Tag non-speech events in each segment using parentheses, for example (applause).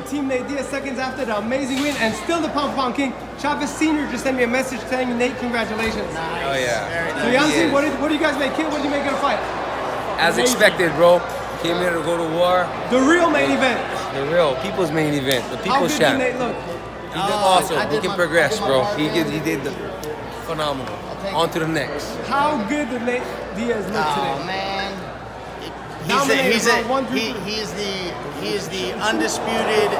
with Team Nate Diaz seconds after the amazing win and still the Pound for Pound King. Chavez Sr. just sent me a message saying, Nate, congratulations. Oh yeah. So, Yancy, what did, what do you guys make? Kid, what did you make of the fight? As Amazing. expected, bro. Came here to go to war. The real main event. The real people's main event. The people's champ. did Nate look? He did Oh, awesome. I He can my- progress, I did my bro. best. He did. He did the phenomenal. On to the next. How good did Nate Diaz look Oh today? man. He's a, Dominated he's a, one he, three. he is the he is the undisputed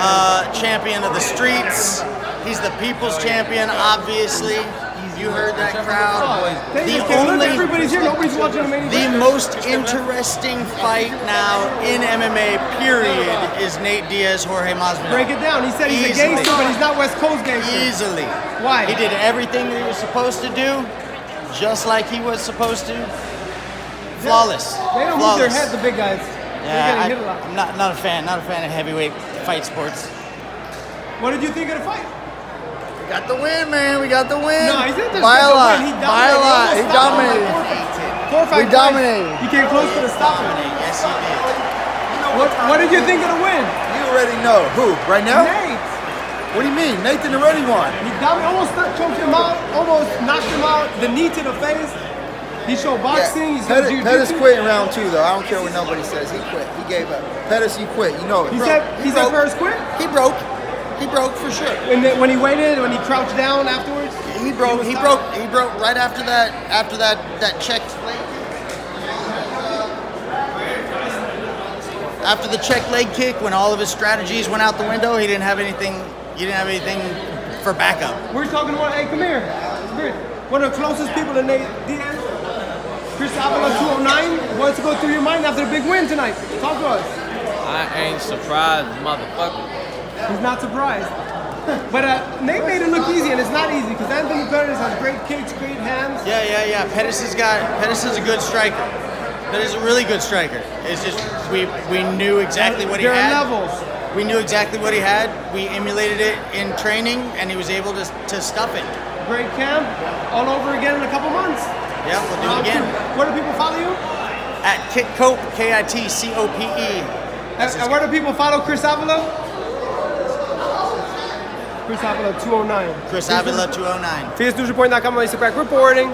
uh, champion of the streets. He's the people's champion, obviously. You heard that crowd. The you, kid. Look, only everybody's here. Nobody's watching the main the event. most interesting fight now in MMA period is Nate Diaz, Jorge Masvidal. Break it down. He said he's Easily. a gangster, but he's not West Coast gangster. Easily. Why? He did everything that he was supposed to do, just like he was supposed to. Flawless. They don't move their Flawless. head, the big guys. Yeah, They're I, getting hit a lot. am not, not a fan. Not a fan of heavyweight fight sports. What did you think of the fight? We got the win, man. We got the win. No, he didn't By a lot. He By a dominated. lot. He He almost stopped him dominated. four- Four five We times. dominated. He came close to the stop. Yes, he did. What, what did you think of the win? You already know. Who? Right now? Nate. What do you mean? Nathan already won. He dominated, almost choked him out, almost knocked him out. The knee to the face. He showed boxing. He's Pettis, jiu-jitsu. Pettis quit in round two, though. I don't care what nobody says. He quit. He gave up. Pettis, you quit. You know it. He Bro, said he said broke. first quit. He broke. He broke for sure. And then when he waited, when he crouched down afterwards, He broke. was He broke. He broke right after that. After that. That check. After the check leg kick, when all of his strategies went out the window, he didn't have anything. He didn't have anything for backup. We're talking about, hey, come here. Come here. One of the closest people to Nate Diaz, Chris Avila 209. What's to go through your mind after a big win tonight? Talk to us. I ain't surprised, motherfucker. He's not surprised. (laughs) But uh, Nate made it look easy, and it's not easy because Anthony Pettis has great kicks, great hands. Yeah, yeah, yeah. Pettis has got. Pettis is a good striker. Pettis is a really good striker. It's just we we knew exactly what he there had. are levels. We knew exactly what he had. We emulated it in training, and he was able to to stuff it. Great camp, all over again in a couple months. Yeah, we'll do it uh, again. Where do people follow you? At Kit Cope, K I T C O P E. And, and where do people follow Chris Avila? Chris Avila 209. Chris Avila 209. FierceNewsReport.com, Mr. Crack reporting.